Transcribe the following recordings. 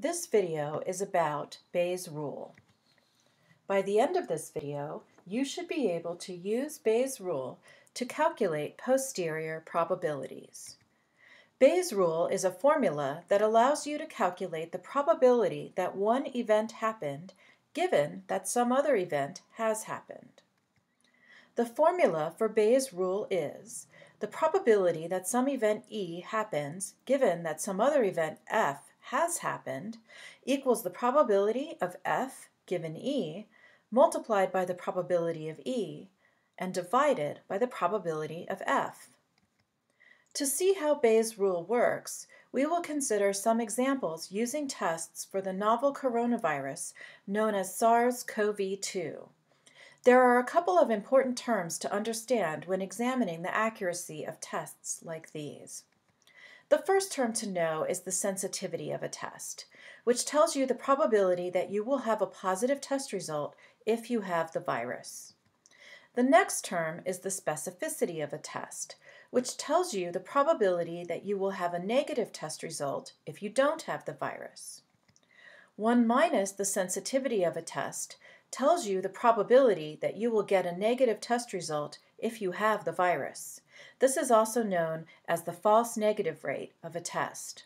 This video is about Bayes' rule. By the end of this video, you should be able to use Bayes' rule to calculate posterior probabilities. Bayes' rule is a formula that allows you to calculate the probability that one event happened given that some other event has happened. The formula for Bayes' rule is the probability that some event E happens given that some other event F has happened equals the probability of F given E multiplied by the probability of E and divided by the probability of F. To see how Bayes' rule works, we will consider some examples using tests for the novel coronavirus known as SARS-CoV-2. There are a couple of important terms to understand when examining the accuracy of tests like these. The first term to know is the sensitivity of a test, which tells you the probability that you will have a positive test result if you have the virus. The next term is the specificity of a test, which tells you the probability that you will have a negative test result if you don't have the virus. 1 minus the sensitivity of a test tells you the probability that you will get a negative test result if you have the virus. This is also known as the false negative rate of a test.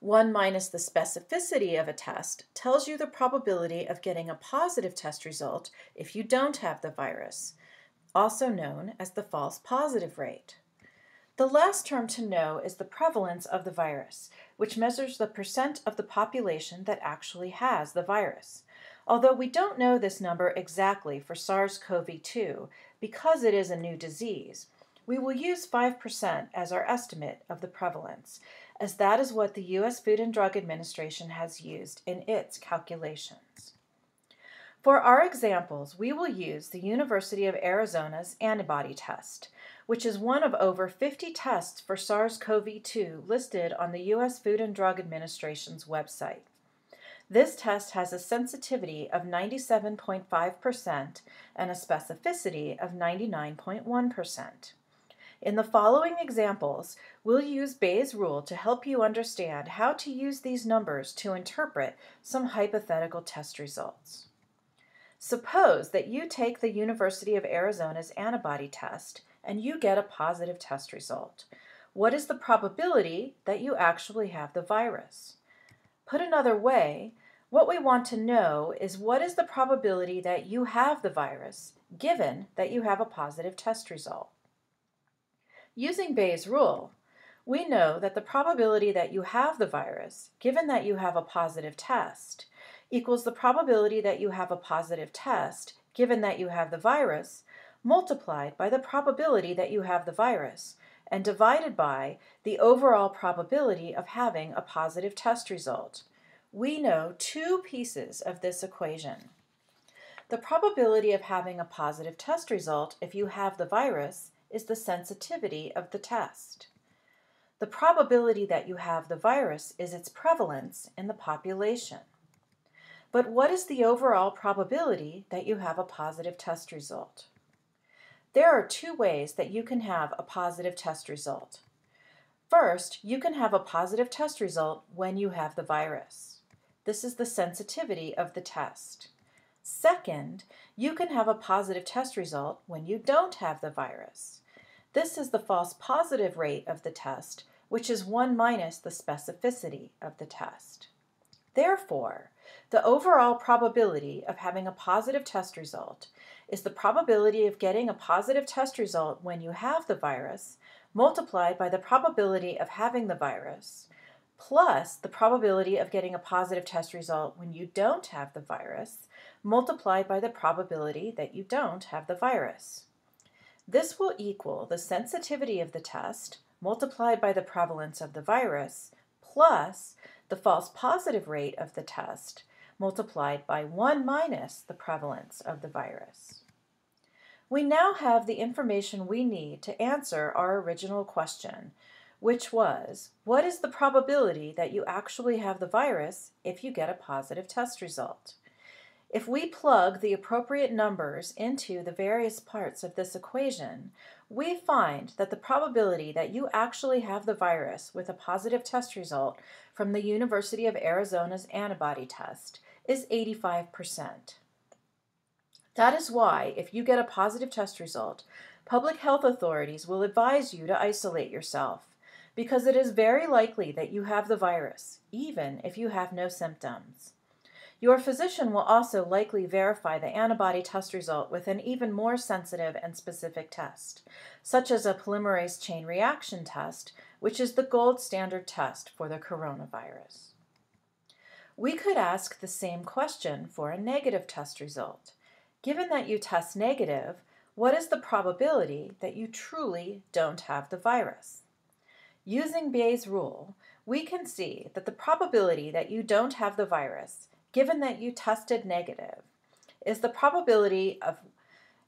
1 minus the specificity of a test tells you the probability of getting a positive test result if you don't have the virus, also known as the false positive rate. The last term to know is the prevalence of the virus, which measures the percent of the population that actually has the virus. Although we don't know this number exactly for SARS-CoV-2 because it is a new disease, we will use 5% as our estimate of the prevalence, as that is what the U.S. Food and Drug Administration has used in its calculations. For our examples, we will use the University of Arizona's antibody test, which is one of over 50 tests for SARS-CoV-2 listed on the U.S. Food and Drug Administration's website. This test has a sensitivity of 97.5% and a specificity of 99.1%. In the following examples, we'll use Bayes' rule to help you understand how to use these numbers to interpret some hypothetical test results. Suppose that you take the University of Arizona's antibody test and you get a positive test result. What is the probability that you actually have the virus? Put another way, what we want to know is what is the probability that you have the virus given that you have a positive test result. Using Bayes' rule, we know that the probability that you have the virus, given that you have a positive test, equals the probability that you have a positive test, given that you have the virus, multiplied by the probability that you have the virus, and divided by the overall probability of having a positive test result. We know two pieces of this equation. The probability of having a positive test result if you have the virus is the sensitivity of the test. The probability that you have the virus is its prevalence in the population. But what is the overall probability that you have a positive test result? There are two ways that you can have a positive test result. First, you can have a positive test result when you have the virus. This is the sensitivity of the test. Second, you can have a positive test result when you don't have the virus. This is the false positive rate of the test, which is 1 minus the specificity of the test. Therefore, the overall probability of having a positive test result is the probability of getting a positive test result when you have the virus multiplied by the probability of having the virus plus the probability of getting a positive test result when you don't have the virus multiplied by the probability that you don't have the virus. This will equal the sensitivity of the test multiplied by the prevalence of the virus plus the false positive rate of the test multiplied by 1 minus the prevalence of the virus. We now have the information we need to answer our original question, which was, what is the probability that you actually have the virus if you get a positive test result? If we plug the appropriate numbers into the various parts of this equation, we find that the probability that you actually have the virus with a positive test result from the University of Arizona's antibody test is 85%. That is why, if you get a positive test result, public health authorities will advise you to isolate yourself because it is very likely that you have the virus, even if you have no symptoms. Your physician will also likely verify the antibody test result with an even more sensitive and specific test, such as a polymerase chain reaction test, which is the gold standard test for the coronavirus. We could ask the same question for a negative test result. Given that you test negative, what is the probability that you truly don't have the virus? Using Bayes' rule, we can see that the probability that you don't have the virus given that you tested negative, is the probability of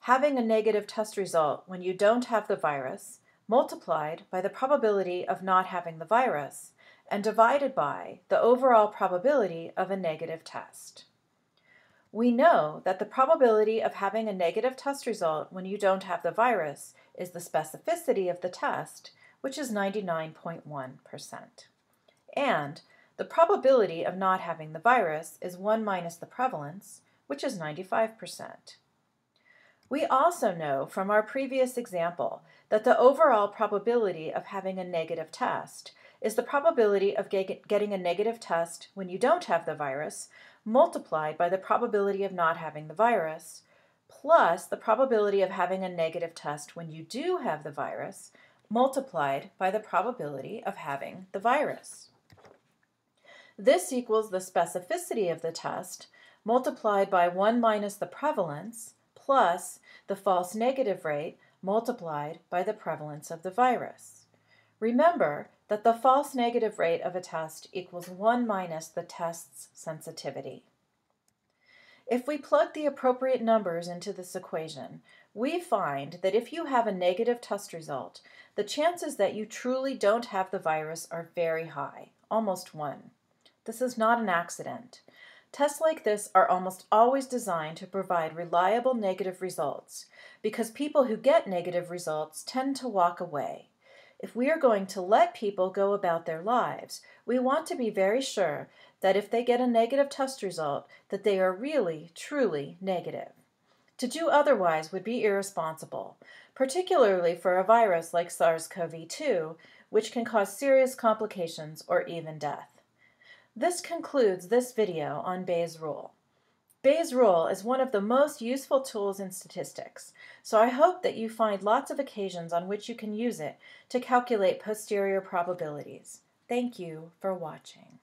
having a negative test result when you don't have the virus multiplied by the probability of not having the virus and divided by the overall probability of a negative test. We know that the probability of having a negative test result when you don't have the virus is the specificity of the test, which is 99.1%. And the probability of not having the virus is 1 minus the prevalence, which is 95%. We also know from our previous example that the overall probability of having a negative test is the probability of getting a negative test when you don't have the virus multiplied by the probability of not having the virus plus the probability of having a negative test when you do have the virus multiplied by the probability of having the virus. This equals the specificity of the test multiplied by 1 minus the prevalence plus the false negative rate multiplied by the prevalence of the virus. Remember that the false negative rate of a test equals 1 minus the test's sensitivity. If we plug the appropriate numbers into this equation, we find that if you have a negative test result, the chances that you truly don't have the virus are very high, almost 1. This is not an accident. Tests like this are almost always designed to provide reliable negative results because people who get negative results tend to walk away. If we are going to let people go about their lives, we want to be very sure that if they get a negative test result, that they are really, truly negative. To do otherwise would be irresponsible, particularly for a virus like SARS-CoV-2, which can cause serious complications or even death. This concludes this video on Bayes' rule. Bayes' rule is one of the most useful tools in statistics, so I hope that you find lots of occasions on which you can use it to calculate posterior probabilities. Thank you for watching.